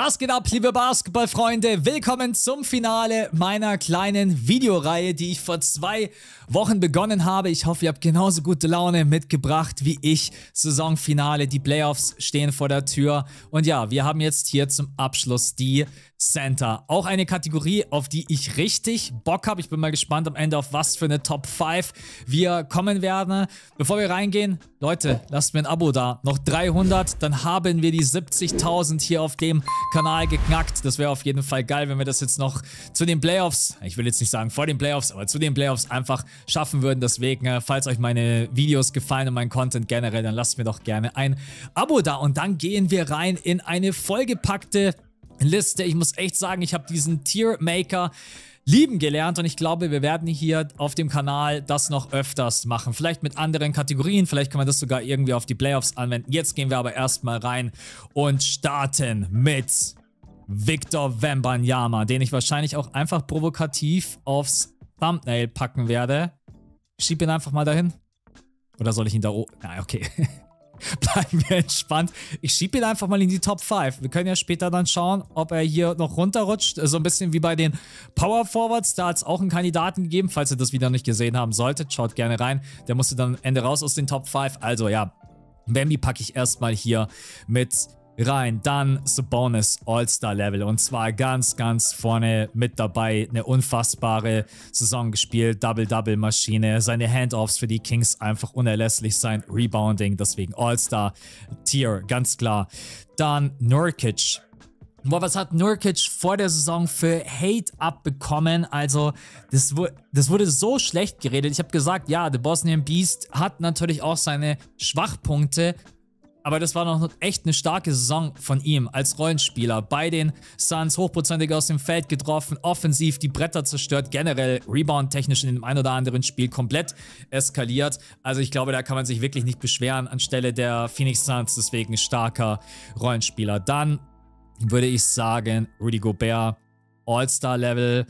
Was geht ab, liebe Basketballfreunde? Willkommen zum Finale meiner kleinen Videoreihe, die ich vor zwei Wochen begonnen habe. Ich hoffe, ihr habt genauso gute Laune mitgebracht wie ich. Saisonfinale, die Playoffs stehen vor der Tür. Und ja, wir haben jetzt hier zum Abschluss die Center. Auch eine Kategorie, auf die ich richtig Bock habe. Ich bin mal gespannt am Ende, auf was für eine Top 5 wir kommen werden. Bevor wir reingehen, Leute, lasst mir ein Abo da. Noch 300, dann haben wir die 70.000 hier auf dem Kanal geknackt. Das wäre auf jeden Fall geil, wenn wir das jetzt noch zu den Playoffs, ich will jetzt nicht sagen vor den Playoffs, aber zu den Playoffs einfach schaffen würden. Deswegen, äh, falls euch meine Videos gefallen und mein Content generell, dann lasst mir doch gerne ein Abo da. Und dann gehen wir rein in eine vollgepackte Liste. Ich muss echt sagen, ich habe diesen Tier Maker lieben gelernt und ich glaube, wir werden hier auf dem Kanal das noch öfters machen. Vielleicht mit anderen Kategorien, vielleicht kann man das sogar irgendwie auf die Playoffs anwenden. Jetzt gehen wir aber erstmal rein und starten mit Victor Wembanyama, den ich wahrscheinlich auch einfach provokativ aufs Thumbnail packen werde. Schieb ihn einfach mal dahin. Oder soll ich ihn da oben? Na, okay. Bleiben wir entspannt. Ich schiebe ihn einfach mal in die Top 5. Wir können ja später dann schauen, ob er hier noch runterrutscht. So ein bisschen wie bei den Power Forwards. Da hat es auch einen Kandidaten gegeben. Falls ihr das wieder nicht gesehen haben solltet, schaut gerne rein. Der musste dann Ende raus aus den Top 5. Also ja, Bambi packe ich erstmal hier mit rein. Dann Sabonis All-Star-Level und zwar ganz, ganz vorne mit dabei. Eine unfassbare Saison gespielt, Double-Double-Maschine. Seine Handoffs für die Kings einfach unerlässlich sein. Rebounding, deswegen All-Star-Tier, ganz klar. Dann Nurkic. Boah, was hat Nurkic vor der Saison für Hate abbekommen? Also, das, das wurde so schlecht geredet. Ich habe gesagt, ja, The Bosnian Beast hat natürlich auch seine Schwachpunkte, aber das war noch echt eine starke Saison von ihm als Rollenspieler. Bei den Suns hochprozentig aus dem Feld getroffen, offensiv die Bretter zerstört, generell Rebound-technisch in dem ein oder anderen Spiel komplett eskaliert. Also ich glaube, da kann man sich wirklich nicht beschweren anstelle der Phoenix Suns. Deswegen starker Rollenspieler. Dann würde ich sagen, Rudy Gobert All-Star-Level.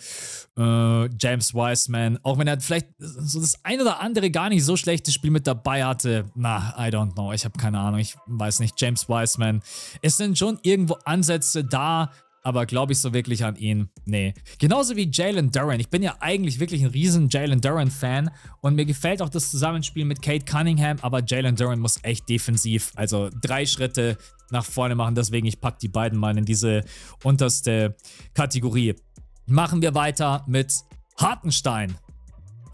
Äh, James Wiseman, auch wenn er vielleicht so das ein oder andere gar nicht so schlechtes Spiel mit dabei hatte. Na, I don't know. Ich habe keine Ahnung. Ich weiß nicht. James Wiseman. Es sind schon irgendwo Ansätze da, aber glaube ich so wirklich an ihn? Nee. Genauso wie Jalen Duran. Ich bin ja eigentlich wirklich ein riesen Jalen Duran-Fan und mir gefällt auch das Zusammenspiel mit Kate Cunningham, aber Jalen Duran muss echt defensiv, also drei Schritte nach vorne machen. Deswegen, ich packe die beiden mal in diese unterste Kategorie. Machen wir weiter mit Hartenstein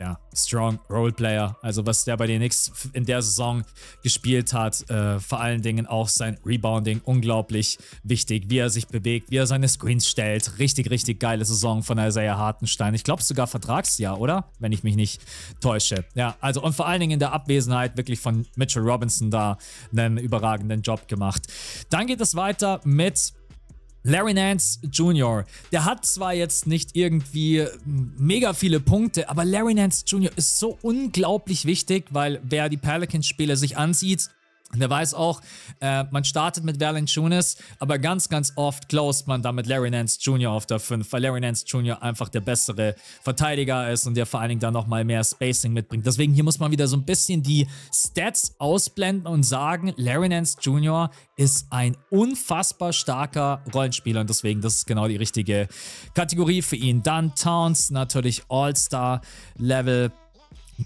ja, strong Roleplayer. Also was der bei den Knicks in der Saison gespielt hat, äh, vor allen Dingen auch sein Rebounding, unglaublich wichtig, wie er sich bewegt, wie er seine Screens stellt. Richtig, richtig geile Saison von Isaiah Hartenstein. Ich glaube sogar Vertragsjahr, oder? Wenn ich mich nicht täusche. Ja, also und vor allen Dingen in der Abwesenheit wirklich von Mitchell Robinson da einen überragenden Job gemacht. Dann geht es weiter mit Larry Nance Jr., der hat zwar jetzt nicht irgendwie mega viele Punkte, aber Larry Nance Jr. ist so unglaublich wichtig, weil wer die Pelicans-Spiele sich ansieht, der weiß auch, äh, man startet mit Valanciunas, aber ganz, ganz oft closed man damit Larry Nance Jr. auf der 5, weil Larry Nance Jr. einfach der bessere Verteidiger ist und der vor allen Dingen dann nochmal mehr Spacing mitbringt. Deswegen hier muss man wieder so ein bisschen die Stats ausblenden und sagen, Larry Nance Jr. ist ein unfassbar starker Rollenspieler und deswegen, das ist genau die richtige Kategorie für ihn. Dann Towns, natürlich All-Star-Level.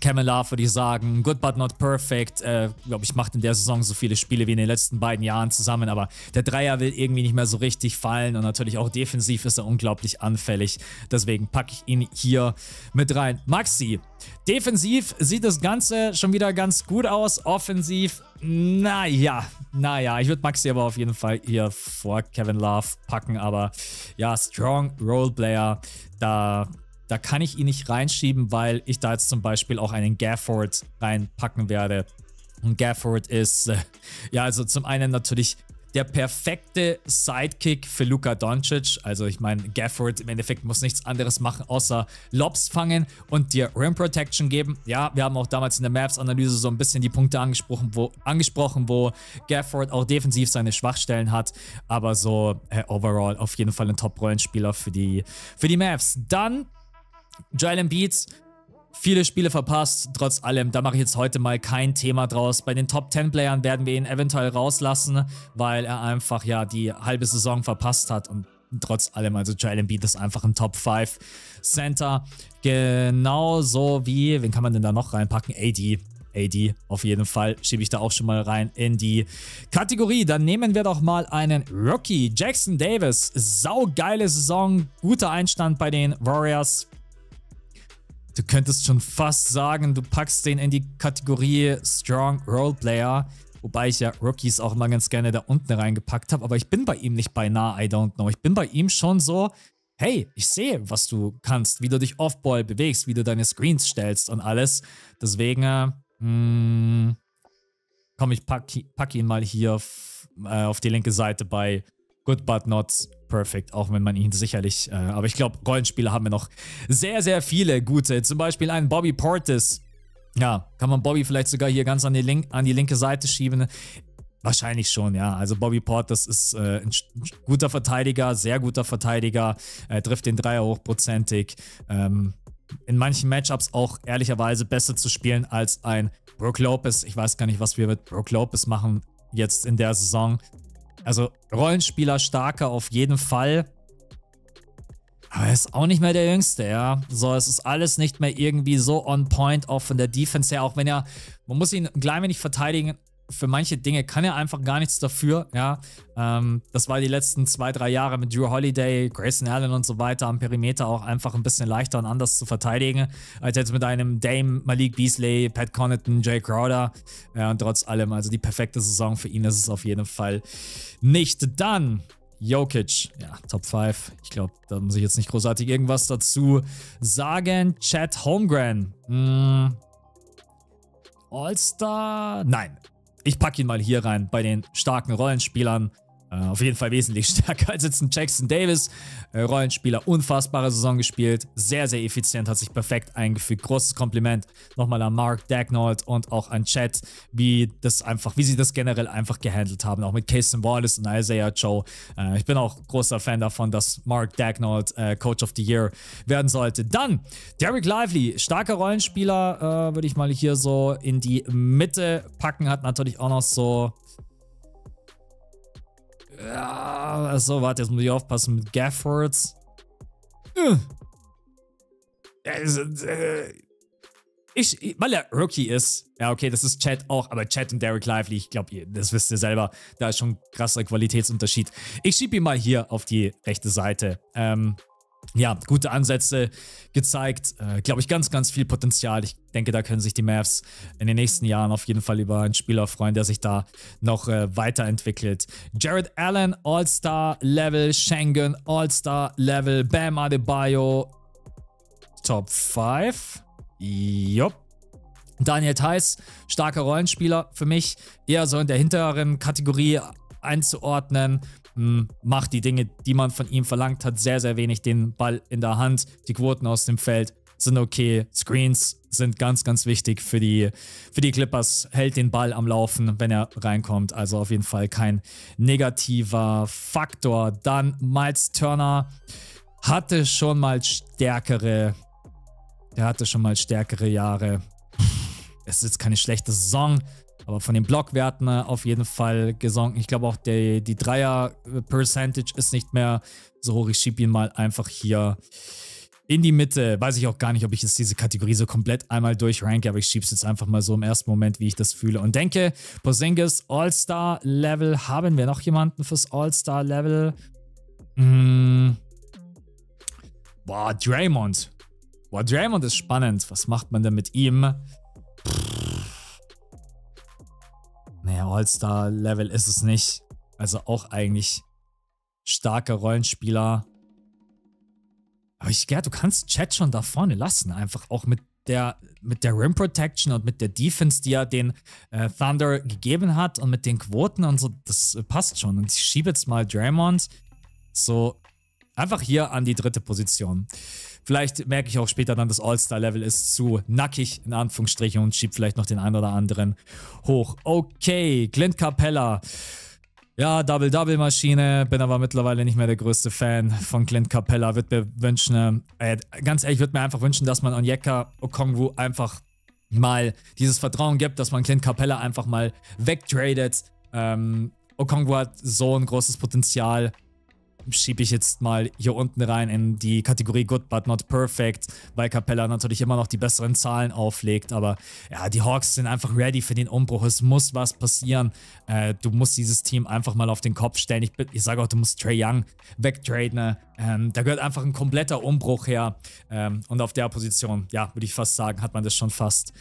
Kevin Love würde ich sagen, good but not perfect. Äh, glaube ich, macht in der Saison so viele Spiele wie in den letzten beiden Jahren zusammen, aber der Dreier will irgendwie nicht mehr so richtig fallen und natürlich auch defensiv ist er unglaublich anfällig. Deswegen packe ich ihn hier mit rein. Maxi, defensiv sieht das Ganze schon wieder ganz gut aus. Offensiv, naja, naja, ich würde Maxi aber auf jeden Fall hier vor Kevin Love packen, aber ja, strong Roleplayer, da da kann ich ihn nicht reinschieben, weil ich da jetzt zum Beispiel auch einen Gafford reinpacken werde. Und Gafford ist, äh, ja, also zum einen natürlich der perfekte Sidekick für Luka Doncic. Also ich meine, Gafford im Endeffekt muss nichts anderes machen, außer Lobs fangen und dir Rim Protection geben. Ja, wir haben auch damals in der Maps-Analyse so ein bisschen die Punkte angesprochen, wo, angesprochen, wo Gafford auch defensiv seine Schwachstellen hat. Aber so äh, overall auf jeden Fall ein Top-Rollenspieler für die, für die Maps. Dann Jalen Beats viele Spiele verpasst, trotz allem. Da mache ich jetzt heute mal kein Thema draus. Bei den Top 10 Playern werden wir ihn eventuell rauslassen, weil er einfach ja die halbe Saison verpasst hat und trotz allem, also Joel Embiid ist einfach ein Top 5 Center. Genauso wie, wen kann man denn da noch reinpacken? AD. AD auf jeden Fall schiebe ich da auch schon mal rein in die Kategorie. Dann nehmen wir doch mal einen Rookie. Jackson Davis. Saugeile Saison. Guter Einstand bei den Warriors. Du könntest schon fast sagen, du packst den in die Kategorie Strong Roleplayer. Wobei ich ja Rookies auch mal ganz gerne da unten reingepackt habe. Aber ich bin bei ihm nicht beinahe, I don't know. Ich bin bei ihm schon so, hey, ich sehe, was du kannst, wie du dich Offball bewegst, wie du deine Screens stellst und alles. Deswegen, äh, mh, komm, ich pack, pack ihn mal hier auf, äh, auf die linke Seite bei Good But Not Perfect, auch wenn man ihn sicherlich, äh, aber ich glaube, Rollenspieler haben wir noch sehr, sehr viele gute. Zum Beispiel einen Bobby Portis. Ja, kann man Bobby vielleicht sogar hier ganz an die, link, an die linke Seite schieben. Wahrscheinlich schon, ja. Also Bobby Portis ist äh, ein guter Verteidiger, sehr guter Verteidiger, Er trifft den Dreier hochprozentig. Ähm, in manchen Matchups auch ehrlicherweise besser zu spielen als ein Brook Lopez. Ich weiß gar nicht, was wir mit Brook Lopez machen jetzt in der Saison. Also Rollenspieler starker auf jeden Fall. Aber er ist auch nicht mehr der Jüngste, ja. So, es ist alles nicht mehr irgendwie so on point, auch von der Defense her, auch wenn er, man muss ihn klein wenig verteidigen, für manche Dinge kann er einfach gar nichts dafür, ja. Ähm, das war die letzten zwei, drei Jahre mit Drew Holiday, Grayson Allen und so weiter am Perimeter auch einfach ein bisschen leichter und anders zu verteidigen, als jetzt mit einem Dame, Malik Beasley, Pat Connaughton, Jay Crowder. Ja, und trotz allem, also die perfekte Saison für ihn ist es auf jeden Fall nicht. Dann Jokic, ja, Top 5. Ich glaube, da muss ich jetzt nicht großartig irgendwas dazu sagen. Chad Holmgren. Mm. All-Star? Nein. Ich packe ihn mal hier rein bei den starken Rollenspielern. Äh, auf jeden Fall wesentlich stärker als jetzt ein Jackson Davis. Äh, Rollenspieler, unfassbare Saison gespielt. Sehr, sehr effizient, hat sich perfekt eingefügt. Großes Kompliment nochmal an Mark Dagnold und auch an Chat, wie das einfach, wie sie das generell einfach gehandelt haben. Auch mit Casey Wallace und Isaiah Joe. Äh, ich bin auch großer Fan davon, dass Mark Dagnold Coach of the Year werden sollte. Dann Derek Lively, starker Rollenspieler, würde ich mal hier so in die Mitte packen. Hat natürlich auch noch so ja, achso, warte, jetzt muss ich aufpassen mit Gaffords. Ich, weil er Rookie ist. Ja, okay, das ist Chat auch, aber Chat und Derek Lively, ich glaube, das wisst ihr selber, da ist schon ein krasser Qualitätsunterschied. Ich schiebe ihn mal hier auf die rechte Seite. Ähm, ja, gute Ansätze gezeigt. Äh, Glaube ich, ganz, ganz viel Potenzial. Ich denke, da können sich die Mavs in den nächsten Jahren auf jeden Fall über einen Spieler freuen, der sich da noch äh, weiterentwickelt. Jared Allen, All-Star-Level. Schengen, All-Star-Level. Bam Adebayo, Top 5. Jupp. Daniel Theiss, starker Rollenspieler für mich. Eher so in der hinteren Kategorie einzuordnen macht die Dinge, die man von ihm verlangt, hat sehr, sehr wenig den Ball in der Hand. Die Quoten aus dem Feld sind okay. Screens sind ganz, ganz wichtig für die, für die Clippers. Hält den Ball am Laufen, wenn er reinkommt. Also auf jeden Fall kein negativer Faktor. Dann Miles Turner hatte schon mal stärkere, der hatte schon mal stärkere Jahre. Es ist keine schlechte Saison. Aber von den Blockwerten äh, auf jeden Fall gesunken. Ich glaube auch die, die Dreier-Percentage ist nicht mehr so hoch. Ich schiebe ihn mal einfach hier in die Mitte. Weiß ich auch gar nicht, ob ich jetzt diese Kategorie so komplett einmal durchranke, aber ich schiebe es jetzt einfach mal so im ersten Moment, wie ich das fühle. Und denke, Porzingis All-Star-Level. Haben wir noch jemanden fürs All-Star-Level? Hm. Boah, Draymond. Boah, Draymond ist spannend. Was macht man denn mit ihm? Naja, All-Star-Level ist es nicht. Also auch eigentlich starker Rollenspieler. Aber ich, ja, du kannst Chat schon da vorne lassen. Einfach auch mit der, mit der Rim Protection und mit der Defense, die er den äh, Thunder gegeben hat und mit den Quoten und so. Das äh, passt schon. Und ich schiebe jetzt mal Draymond so einfach hier an die dritte Position. Vielleicht merke ich auch später dann, das All-Star-Level ist zu nackig, in Anführungsstrichen, und schiebe vielleicht noch den einen oder anderen hoch. Okay, Clint Capella. Ja, Double-Double-Maschine, bin aber mittlerweile nicht mehr der größte Fan von Clint Capella. Würde mir wünschen, äh, ganz ehrlich, würde mir einfach wünschen, dass man Onyeka Okongwu einfach mal dieses Vertrauen gibt, dass man Clint Capella einfach mal wegtradet. Ähm, Okongwu hat so ein großes Potenzial schiebe ich jetzt mal hier unten rein in die Kategorie Good but not perfect, weil Capella natürlich immer noch die besseren Zahlen auflegt. Aber ja, die Hawks sind einfach ready für den Umbruch. Es muss was passieren. Äh, du musst dieses Team einfach mal auf den Kopf stellen. Ich, ich sage auch, du musst Trey Young wegtraden. Ähm, da gehört einfach ein kompletter Umbruch her. Ähm, und auf der Position, ja, würde ich fast sagen, hat man das schon fast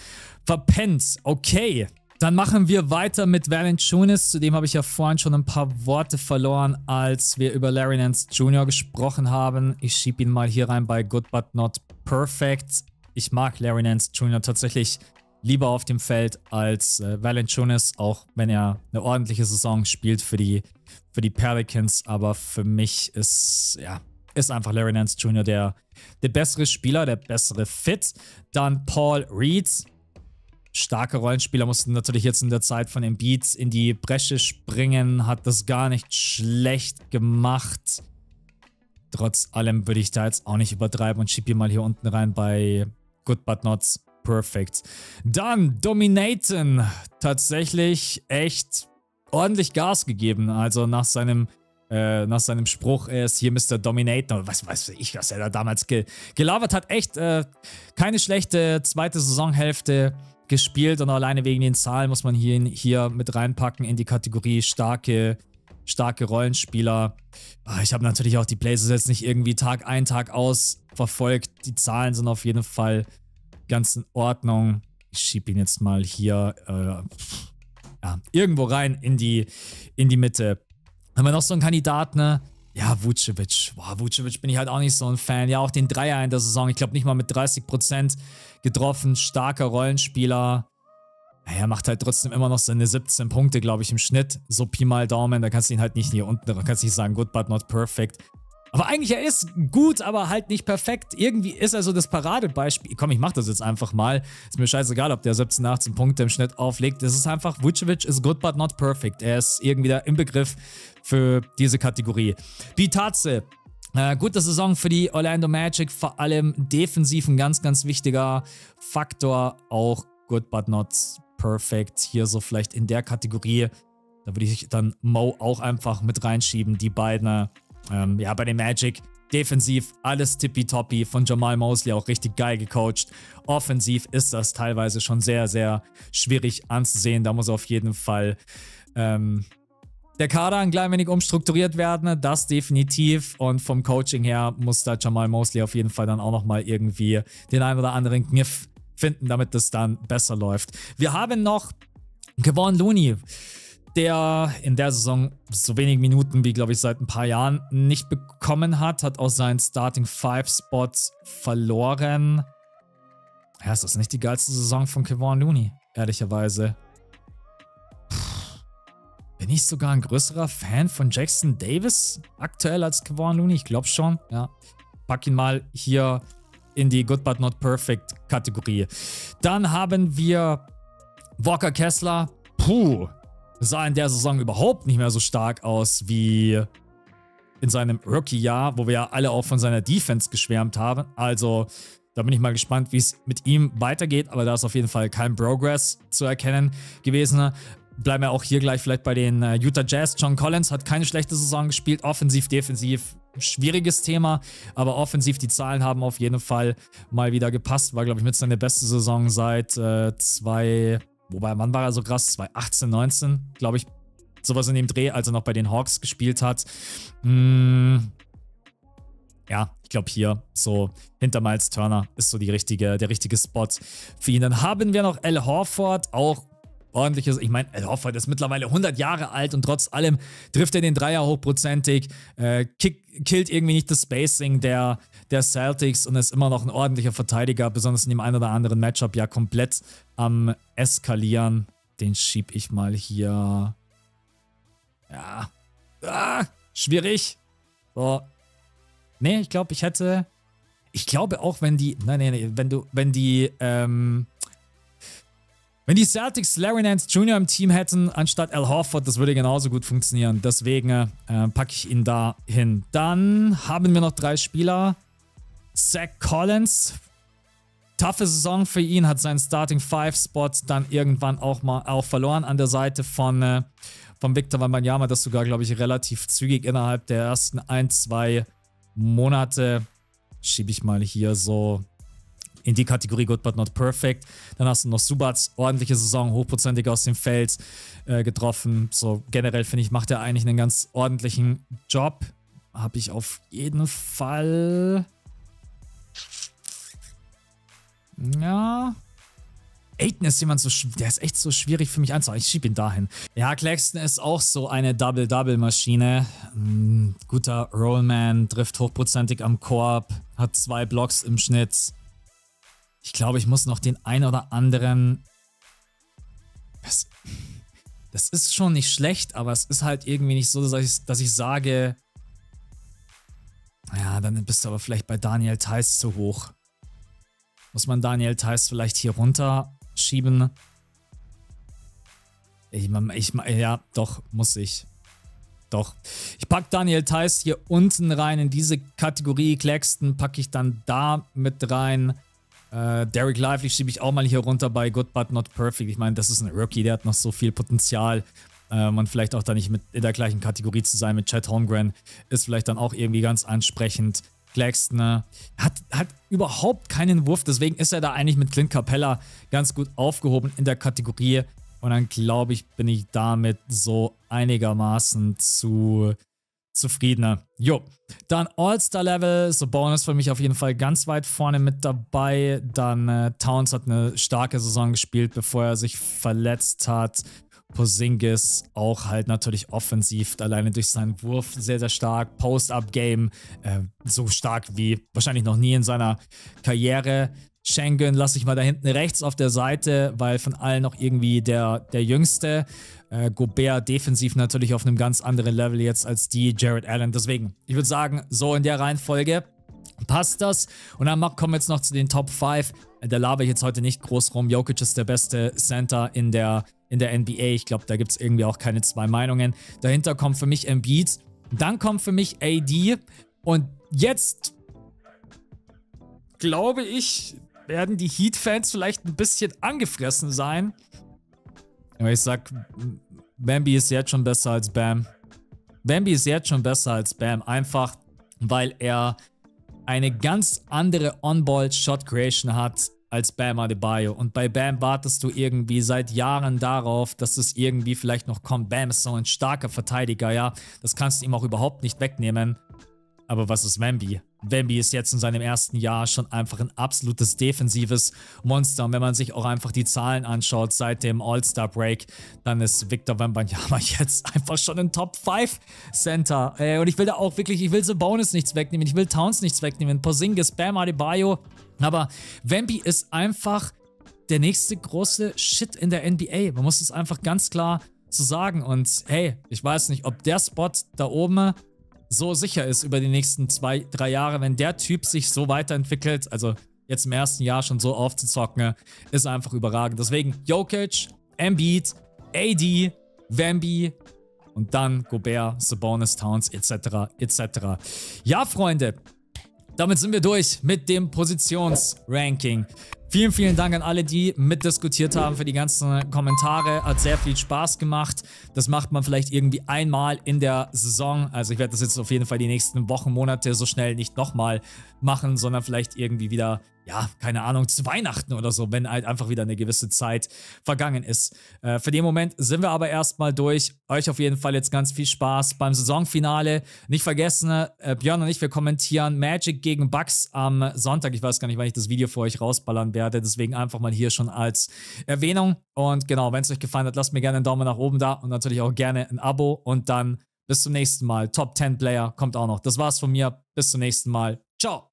verpennt. Okay. Dann machen wir weiter mit Valanciunas. Zudem habe ich ja vorhin schon ein paar Worte verloren, als wir über Larry Nance Jr. gesprochen haben. Ich schiebe ihn mal hier rein bei Good But Not Perfect. Ich mag Larry Nance Jr. tatsächlich lieber auf dem Feld als äh, Valanciunas, auch wenn er eine ordentliche Saison spielt für die, für die Pelicans. Aber für mich ist, ja, ist einfach Larry Nance Jr. der, der bessere Spieler, der bessere Fit. Dann Paul Reed starke Rollenspieler mussten natürlich jetzt in der Zeit von Beats in die Bresche springen, hat das gar nicht schlecht gemacht. Trotz allem würde ich da jetzt auch nicht übertreiben und schiebe hier mal hier unten rein bei Good But Not Perfect. Dann Dominaten. Tatsächlich echt ordentlich Gas gegeben. Also nach seinem äh, nach seinem Spruch, ist hier Mr. Dominator, was weiß ich, was er da damals ge gelabert hat. Echt äh, keine schlechte zweite Saisonhälfte gespielt und alleine wegen den Zahlen muss man hier, hier mit reinpacken in die Kategorie starke, starke Rollenspieler. Ah, ich habe natürlich auch die Blazers jetzt nicht irgendwie Tag ein, Tag aus verfolgt. Die Zahlen sind auf jeden Fall ganz in Ordnung. Ich schiebe ihn jetzt mal hier äh, ja, irgendwo rein in die, in die Mitte. Haben wir noch so einen Kandidaten, ne? Ja, Vucevic. Boah, Vucevic bin ich halt auch nicht so ein Fan. Ja, auch den Dreier in der Saison. Ich glaube nicht mal mit 30% getroffen. Starker Rollenspieler. Er macht halt trotzdem immer noch seine 17 Punkte, glaube ich, im Schnitt. So Pi mal Daumen. Da kannst du ihn halt nicht hier unten, da kannst du nicht sagen, good but not perfect. Aber eigentlich, er ist gut, aber halt nicht perfekt. Irgendwie ist er so das Paradebeispiel. Komm, ich mach das jetzt einfach mal. Ist mir scheißegal, ob der 17, 18 Punkte im Schnitt auflegt. Es ist einfach, Vucevic ist good but not perfect. Er ist irgendwie da im Begriff für diese Kategorie. Die Tatze. Äh, gute Saison für die Orlando Magic, vor allem defensiv ein ganz, ganz wichtiger Faktor. Auch good but not perfect. Hier so vielleicht in der Kategorie. Da würde ich dann Mo auch einfach mit reinschieben. Die beiden ähm, ja, bei den Magic defensiv alles tippitoppi, von Jamal Mosley auch richtig geil gecoacht. Offensiv ist das teilweise schon sehr, sehr schwierig anzusehen. Da muss auf jeden Fall ähm, der Kader ein klein wenig umstrukturiert werden, das definitiv. Und vom Coaching her muss da Jamal Mosley auf jeden Fall dann auch nochmal irgendwie den einen oder anderen Kniff finden, damit das dann besser läuft. Wir haben noch Kevon Looney der in der Saison so wenig Minuten wie, glaube ich, seit ein paar Jahren nicht bekommen hat, hat auch seinen Starting Five Spot verloren. Ja, ist das nicht die geilste Saison von Kevon Looney, ehrlicherweise. Bin ich sogar ein größerer Fan von Jackson Davis aktuell als Kevon Looney? Ich glaube schon, ja. Pack ihn mal hier in die Good But Not Perfect Kategorie. Dann haben wir Walker Kessler. Puh, sah in der Saison überhaupt nicht mehr so stark aus wie in seinem Rookie-Jahr, wo wir ja alle auch von seiner Defense geschwärmt haben. Also da bin ich mal gespannt, wie es mit ihm weitergeht, aber da ist auf jeden Fall kein Progress zu erkennen gewesen. Bleiben wir auch hier gleich vielleicht bei den äh, Utah Jazz. John Collins hat keine schlechte Saison gespielt, offensiv, defensiv schwieriges Thema, aber offensiv die Zahlen haben auf jeden Fall mal wieder gepasst. War, glaube ich, mit seiner beste Saison seit äh, zwei Wobei, wann war er so krass? 2018, 19, glaube ich. Sowas in dem Dreh, als er noch bei den Hawks gespielt hat. Hm, ja, ich glaube hier so hinter Miles Turner ist so die richtige, der richtige Spot für ihn. Dann haben wir noch Al Horford, auch ordentliches. Ich meine, Horford ist mittlerweile 100 Jahre alt und trotz allem trifft er den Dreier hochprozentig, äh, kick, killt irgendwie nicht das Spacing der, der Celtics und ist immer noch ein ordentlicher Verteidiger, besonders in dem einen oder anderen Matchup ja komplett am Eskalieren. Den schieb ich mal hier. Ja. Ah, schwierig. So. Nee, ich glaube, ich hätte. Ich glaube auch, wenn die. Nein, nein, nein. Wenn du, wenn die, ähm, Wenn die Celtics Larry Nance Jr. im Team hätten, anstatt Al Horford, das würde genauso gut funktionieren. Deswegen äh, packe ich ihn da hin. Dann haben wir noch drei Spieler. Zach Collins. Taffe Saison für ihn, hat seinen Starting Five Spot dann irgendwann auch mal auch verloren an der Seite von, äh, von Victor Wembanyama. Das sogar, glaube ich, relativ zügig innerhalb der ersten ein, zwei Monate. Schiebe ich mal hier so in die Kategorie Good But Not Perfect. Dann hast du noch Subats, ordentliche Saison, hochprozentig aus dem Feld äh, getroffen. So generell finde ich, macht er eigentlich einen ganz ordentlichen Job. Habe ich auf jeden Fall. Ja. Aiden ist jemand so, der ist echt so schwierig für mich anzuhalten. Ich schiebe ihn dahin. Ja, Claxton ist auch so eine Double-Double-Maschine. Mm, guter Rollman, trifft hochprozentig am Korb, hat zwei Blocks im Schnitt. Ich glaube, ich muss noch den ein oder anderen... Das, das ist schon nicht schlecht, aber es ist halt irgendwie nicht so, dass ich, dass ich sage... Ja, dann bist du aber vielleicht bei Daniel Theiss zu hoch. Muss man Daniel Theiss vielleicht hier runterschieben? Ich, ich, ja, doch, muss ich. Doch. Ich packe Daniel Theiss hier unten rein in diese Kategorie. Claxton packe ich dann da mit rein. Äh, Derek Lively schiebe ich auch mal hier runter bei Good But Not Perfect. Ich meine, das ist ein Rookie, der hat noch so viel Potenzial. Ähm, und vielleicht auch da nicht mit in der gleichen Kategorie zu sein mit Chad Holmgren ist vielleicht dann auch irgendwie ganz ansprechend. Claxton äh, hat, hat überhaupt keinen Wurf, deswegen ist er da eigentlich mit Clint Capella ganz gut aufgehoben in der Kategorie. Und dann glaube ich, bin ich damit so einigermaßen zu zufriedener. Jo, dann All-Star-Level, so Bonus für mich auf jeden Fall ganz weit vorne mit dabei. Dann äh, Towns hat eine starke Saison gespielt, bevor er sich verletzt hat. Posingis auch halt natürlich offensiv, alleine durch seinen Wurf sehr, sehr stark. Post-Up-Game äh, so stark wie wahrscheinlich noch nie in seiner Karriere. Schengen lasse ich mal da hinten rechts auf der Seite, weil von allen noch irgendwie der, der jüngste. Äh, Gobert defensiv natürlich auf einem ganz anderen Level jetzt als die Jared Allen. Deswegen, ich würde sagen, so in der Reihenfolge passt das. Und dann kommen wir jetzt noch zu den Top 5. Da laber ich jetzt heute nicht groß rum. Jokic ist der beste Center in der, in der NBA. Ich glaube, da gibt es irgendwie auch keine zwei Meinungen. Dahinter kommt für mich Embiid. Dann kommt für mich AD. Und jetzt glaube ich, werden die Heat-Fans vielleicht ein bisschen angefressen sein. Aber ich sag, Bambi ist jetzt schon besser als Bam. Bambi ist jetzt schon besser als Bam, einfach weil er eine ganz andere On-Ball-Shot-Creation hat als Bam Adebayo. Und bei Bam wartest du irgendwie seit Jahren darauf, dass es irgendwie vielleicht noch kommt. Bam ist so ein starker Verteidiger, ja. Das kannst du ihm auch überhaupt nicht wegnehmen. Aber was ist Wemby? Wemby ist jetzt in seinem ersten Jahr schon einfach ein absolutes defensives Monster. Und wenn man sich auch einfach die Zahlen anschaut seit dem All-Star-Break, dann ist Victor Wembanyama jetzt einfach schon ein Top-5-Center. Äh, und ich will da auch wirklich, ich will Bonus nichts wegnehmen, ich will Towns nichts wegnehmen, Porzingis, Bam Adebayo. Aber Wemby ist einfach der nächste große Shit in der NBA. Man muss es einfach ganz klar so sagen. Und hey, ich weiß nicht, ob der Spot da oben so sicher ist über die nächsten zwei, drei Jahre, wenn der Typ sich so weiterentwickelt, also jetzt im ersten Jahr schon so aufzuzocken, ist einfach überragend. Deswegen Jokic, Embiid, AD, Wemby und dann Gobert, Sabonis, Towns etc. etc. Ja, Freunde, damit sind wir durch mit dem Positionsranking. Vielen, vielen Dank an alle, die mitdiskutiert haben für die ganzen Kommentare. Hat sehr viel Spaß gemacht. Das macht man vielleicht irgendwie einmal in der Saison. Also ich werde das jetzt auf jeden Fall die nächsten Wochen, Monate so schnell nicht nochmal machen, sondern vielleicht irgendwie wieder ja, keine Ahnung, zu Weihnachten oder so, wenn halt einfach wieder eine gewisse Zeit vergangen ist. Äh, für den Moment sind wir aber erstmal durch. Euch auf jeden Fall jetzt ganz viel Spaß beim Saisonfinale. Nicht vergessen, äh, Björn und ich, wir kommentieren Magic gegen Bucks am Sonntag. Ich weiß gar nicht, wann ich das Video für euch rausballern werde. Deswegen einfach mal hier schon als Erwähnung. Und genau, wenn es euch gefallen hat, lasst mir gerne einen Daumen nach oben da und natürlich auch gerne ein Abo. Und dann bis zum nächsten Mal. Top 10 Player kommt auch noch. Das war's von mir. Bis zum nächsten Mal. Ciao.